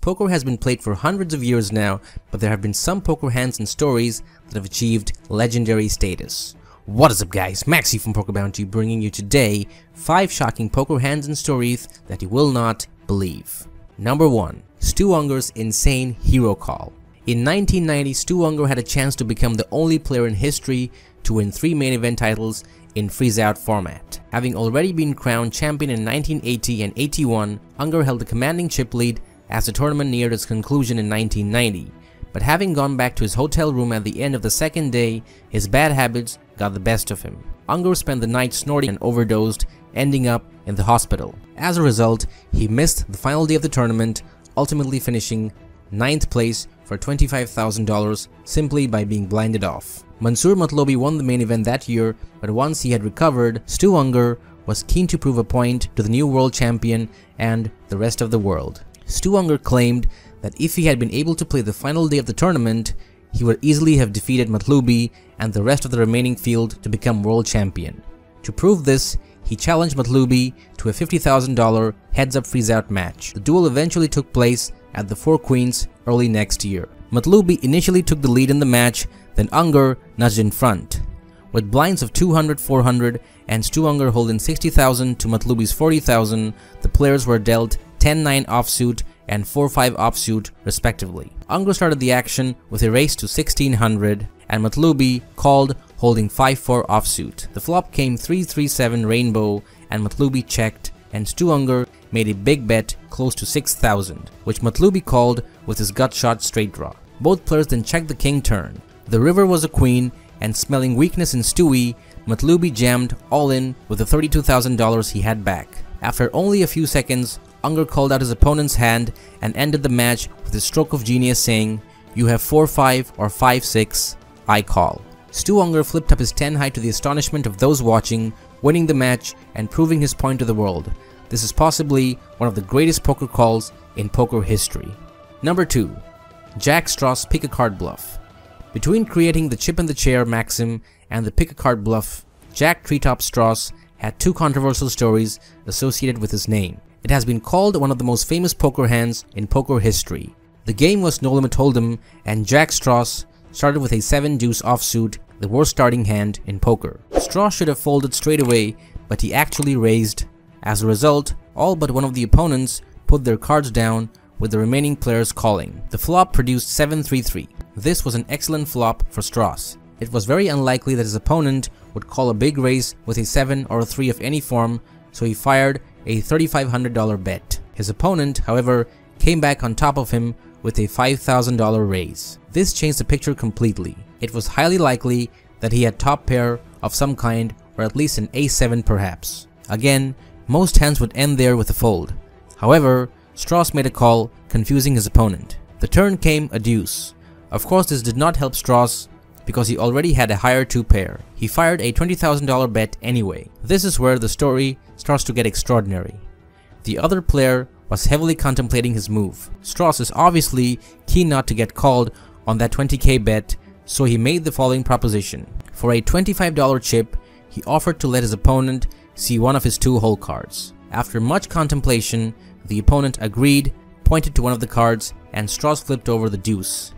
Poker has been played for hundreds of years now, but there have been some poker hands and stories that have achieved legendary status. What is up guys, Maxi from Poker Bounty bringing you today 5 shocking poker hands and stories that you will not believe. Number 1. Stu Ungar's insane hero call. In 1990, Stu Ungar had a chance to become the only player in history to win 3 main event titles in freeze-out format. Having already been crowned champion in 1980 and 81, Ungar held a commanding chip lead as the tournament neared its conclusion in 1990. But having gone back to his hotel room at the end of the second day, his bad habits got the best of him. Ungar spent the night snorting and overdosed, ending up in the hospital. As a result, he missed the final day of the tournament, ultimately finishing 9th place for $25,000 simply by being blinded off. Mansour Matloubi won the main event that year, but once he had recovered, Stu Ungar was keen to prove a point to the new world champion and the rest of the world. Stu Ungar claimed that if he had been able to play the final day of the tournament, he would easily have defeated Matloubi and the rest of the remaining field to become world champion. To prove this, he challenged Matloubi to a $50,000 heads-up freeze-out match. The duel eventually took place at the Four Queens early next year. Matloubi initially took the lead in the match, then Ungar nudged in front. With blinds of 200, 400, and Stu Ungar holding 60,000 to Matloubi's 40,000, the players were dealt 10-9 offsuit and 4-5 offsuit respectively. Ungar started the action with a race to 1600 and Matloubi called holding 5-4 offsuit. The flop came 3-3-7 rainbow and Matloubi checked and Stu Ungar made a big bet close to 6000 which Matloubi called with his gut shot straight draw. Both players then checked the king turn. The river was a queen and smelling weakness in Stuey, Matloubi jammed all in with the $32,000 he had back. After only a few seconds, Ungar called out his opponent's hand and ended the match with a stroke of genius saying, You have 4-5 or 5-6, I call. Stu Ungar flipped up his 10 high to the astonishment of those watching, winning the match and proving his point to the world. This is possibly one of the greatest poker calls in poker history. Number 2. Jack Strauss Pick a Card Bluff Between creating the chip and the chair maxim and the pick a card bluff, Jack Treetop Strauss had two controversial stories associated with his name. It has been called one of the most famous poker hands in poker history. The game was No Limit Hold'em and Jack Strauss started with a 7 deuce offsuit, the worst starting hand in poker. Strauss should have folded straight away, but he actually raised. As a result, all but one of the opponents put their cards down with the remaining players calling. The flop produced 7-3-3. This was an excellent flop for Strauss. It was very unlikely that his opponent would call a big raise with a 7 or a 3 of any form, so he fired a $3,500 bet. His opponent, however, came back on top of him with a $5,000 raise. This changed the picture completely. It was highly likely that he had top pair of some kind or at least an A7 perhaps. Again, most hands would end there with a fold. However, Strauss made a call, confusing his opponent. The turn came a deuce. Of course this did not help Strauss because he already had a higher 2 pair. He fired a $20,000 bet anyway. This is where the story starts to get extraordinary. The other player was heavily contemplating his move. Strauss is obviously keen not to get called on that 20k bet, so he made the following proposition. For a $25 chip, he offered to let his opponent see one of his two hole cards. After much contemplation, the opponent agreed, pointed to one of the cards, and Strauss flipped over the deuce.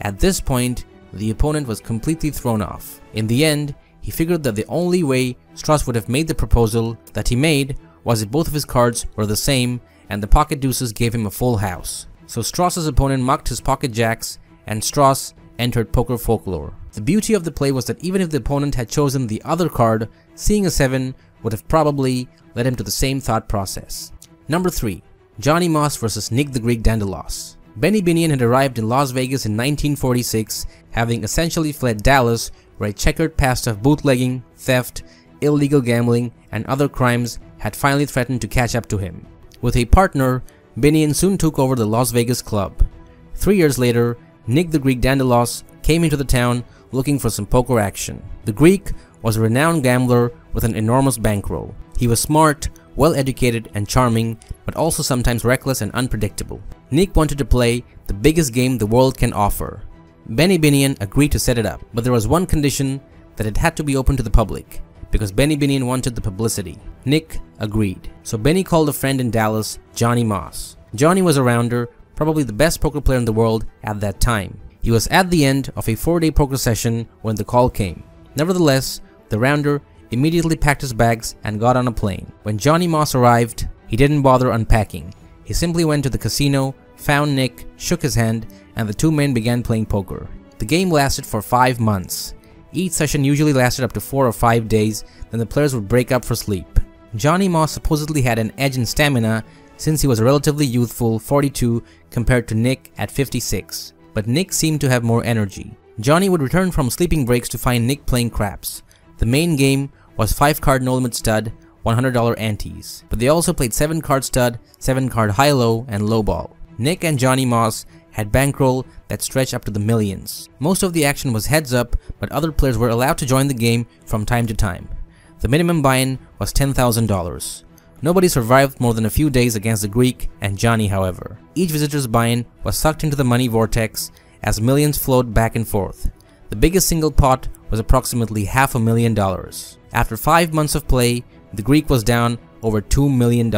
At this point, the opponent was completely thrown off. In the end, he figured that the only way Strauss would have made the proposal that he made was if both of his cards were the same and the pocket deuces gave him a full house. So Strauss's opponent mucked his pocket jacks and Strauss entered poker folklore. The beauty of the play was that even if the opponent had chosen the other card, seeing a 7 would have probably led him to the same thought process. Number 3. Johnny Moss vs Nick the Greek Dandolos Benny Binion had arrived in Las Vegas in 1946, having essentially fled Dallas where a checkered past of bootlegging, theft, illegal gambling, and other crimes had finally threatened to catch up to him. With a partner, Binion soon took over the Las Vegas club. Three years later, Nick the Greek Dandolos came into the town looking for some poker action. The Greek was a renowned gambler with an enormous bankroll. He was smart, well educated and charming, but also sometimes reckless and unpredictable. Nick wanted to play the biggest game the world can offer. Benny Binion agreed to set it up, but there was one condition that it had to be open to the public, because Benny Binion wanted the publicity. Nick agreed. So Benny called a friend in Dallas, Johnny Moss. Johnny was a rounder, probably the best poker player in the world at that time. He was at the end of a four-day poker session when the call came. Nevertheless, the rounder immediately packed his bags and got on a plane. When Johnny Moss arrived, he didn't bother unpacking. He simply went to the casino, found Nick, shook his hand, and the two men began playing poker. The game lasted for 5 months. Each session usually lasted up to 4 or 5 days, then the players would break up for sleep. Johnny Moss supposedly had an edge in stamina since he was a relatively youthful 42 compared to Nick at 56 but Nick seemed to have more energy. Johnny would return from sleeping breaks to find Nick playing craps. The main game was 5 card no limit stud, $100 antes, but they also played 7 card stud, 7 card high-low, and lowball. Nick and Johnny Moss had bankroll that stretched up to the millions. Most of the action was heads up, but other players were allowed to join the game from time to time. The minimum buy-in was $10,000. Nobody survived more than a few days against the Greek and Johnny however. Each visitor's buy-in was sucked into the money vortex as millions flowed back and forth. The biggest single pot was approximately half a million dollars. After 5 months of play, the Greek was down over $2 million.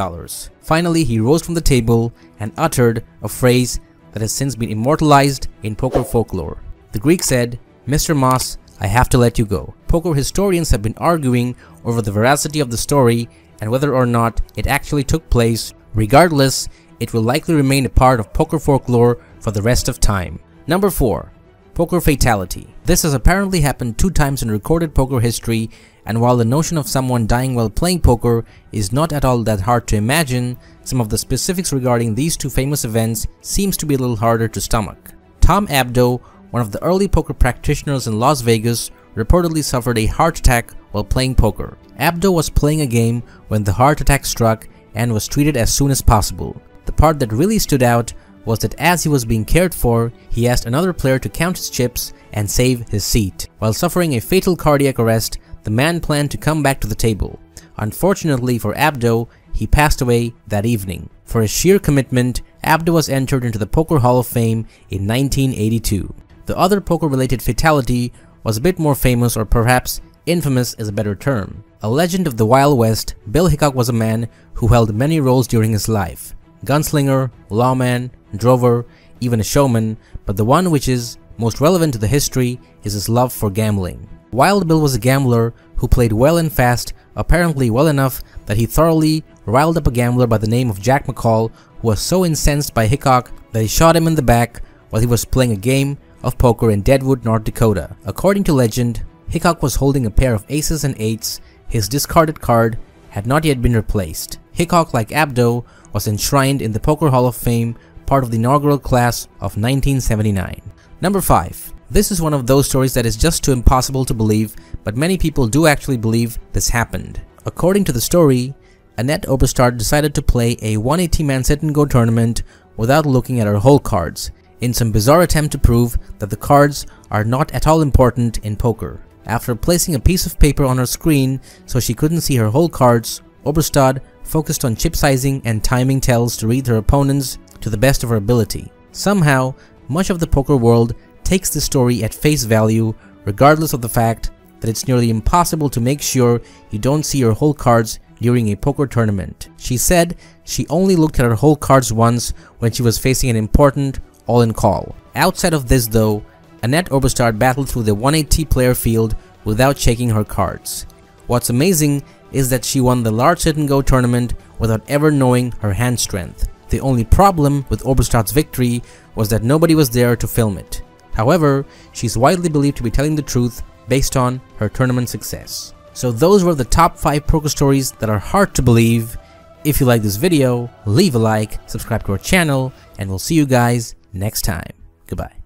Finally, he rose from the table and uttered a phrase that has since been immortalized in poker folklore. The Greek said, Mr. Moss, I have to let you go. Poker historians have been arguing over the veracity of the story and whether or not it actually took place, regardless, it will likely remain a part of poker folklore for the rest of time. Number 4. Poker Fatality. This has apparently happened two times in recorded poker history and while the notion of someone dying while playing poker is not at all that hard to imagine, some of the specifics regarding these two famous events seems to be a little harder to stomach. Tom Abdo, one of the early poker practitioners in Las Vegas, reportedly suffered a heart attack while playing poker. Abdo was playing a game when the heart attack struck and was treated as soon as possible. The part that really stood out was that as he was being cared for, he asked another player to count his chips and save his seat. While suffering a fatal cardiac arrest, the man planned to come back to the table. Unfortunately for Abdo, he passed away that evening. For his sheer commitment, Abdo was entered into the Poker Hall of Fame in 1982. The other poker-related fatality was a bit more famous or perhaps infamous is a better term. A legend of the Wild West, Bill Hickok was a man who held many roles during his life. Gunslinger, lawman, drover, even a showman, but the one which is most relevant to the history is his love for gambling. Wild Bill was a gambler who played well and fast, apparently well enough that he thoroughly riled up a gambler by the name of Jack McCall who was so incensed by Hickok that he shot him in the back while he was playing a game of poker in Deadwood, North Dakota. According to legend, Hickok was holding a pair of aces and eights, his discarded card had not yet been replaced. Hickok, like Abdo, was enshrined in the Poker Hall of Fame, part of the inaugural class of 1979. Number 5. This is one of those stories that is just too impossible to believe, but many people do actually believe this happened. According to the story, Anette Oberstad decided to play a 180-man sit-and-go tournament without looking at her hole cards, in some bizarre attempt to prove that the cards are not at all important in poker. After placing a piece of paper on her screen so she couldn't see her hole cards, Oberstad focused on chip sizing and timing tells to read her opponents to the best of her ability. Somehow, much of the poker world takes the story at face value regardless of the fact that it's nearly impossible to make sure you don't see your hole cards during a poker tournament. She said she only looked at her hole cards once when she was facing an important all-in call. Outside of this though, Anette Oberstad battled through the 180 player field without checking her cards. What's amazing is that she won the large sit and go tournament without ever knowing her hand strength. The only problem with Oberstad's victory was that nobody was there to film it. However, she's widely believed to be telling the truth based on her tournament success. So those were the top 5 poker stories that are hard to believe. If you like this video, leave a like, subscribe to our channel, and we'll see you guys next time. Goodbye.